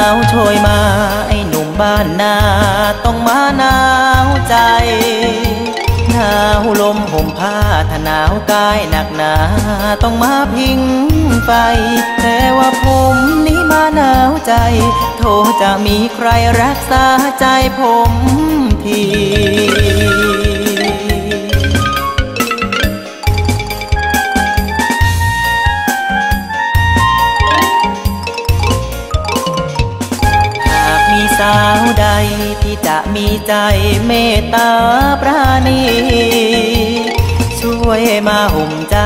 หนาวโชยมา ไอ้หนุ่มบ้านนา ต้องมาหนาวใจ หนาวลมห่มผ้าถ้าหนาวกายหนักหนา ต้องมาพิงไฟ แต่ว่าผมนี้มาหนาวใจ โทจะมีใครรักษาใจผมที สาวใดที่จะมีใจเมตตาปราณีช่วยมาห่มใจ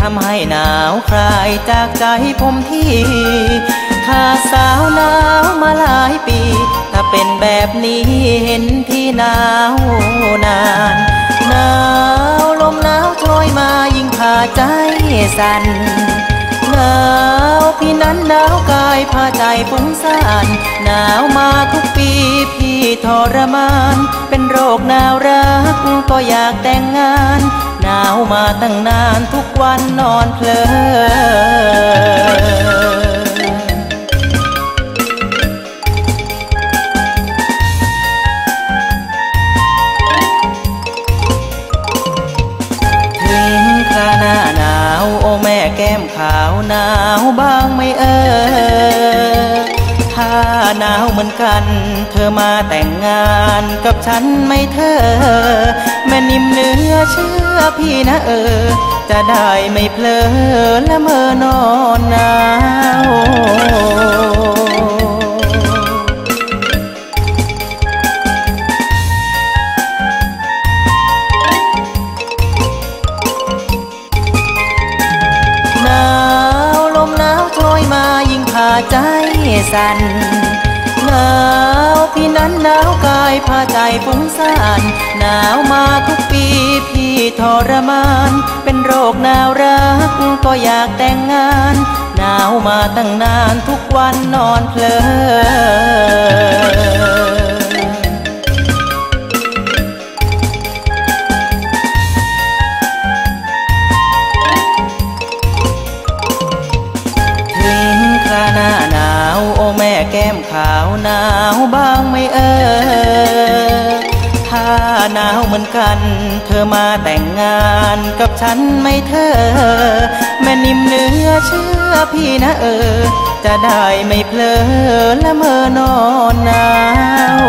ทำให้หนาวคลายจากใจผมที่ถ้าสาวหนาวมาหลายปี ถ้าเป็นแบบนี้เห็นพี่หนาวนานหนาวลมหนาวโชยมายิ่งพาใจสั่นหนาว หนาวกายพาใจฟุ้งซ่านหนาวมาทุกปีพี่ทรมาน เป็นโรคหนาวรักก็อยากแต่งงาน หนาวมาตั้งนานทุกวันนอนเพลิน แก้มขาวหนาวบ้างไม่เออ ถ้าหนาวเหมือนกัน เธอมาแต่งงานกับฉันไม่เธอ แม่นิ่มเนื้อเชื่อพี่นะเออ จะได้ไม่เพลอและเมอนอนหนา สั่นหนาวพี่นั้นหนาวกายพาใจฟุ้งซ่านหนาวมาทุกปีพี่ทรมาน เป็นโรคหนาวรักก็อยากแต่งงาน หนาวมาตั้งนานทุกวันนอนเพลินถึงคราหน้าหนา โอ้แม่แก้มขาวหนาวบ้างไม่เออ ถ้าหนาวเหมือนกัน เธอมาแต่งงานกับฉันไม่เธอ แม่นิ่มเนื้อเชื่อพี่นะเออ จะได้ไม่เพลอและเมอนอนหนาว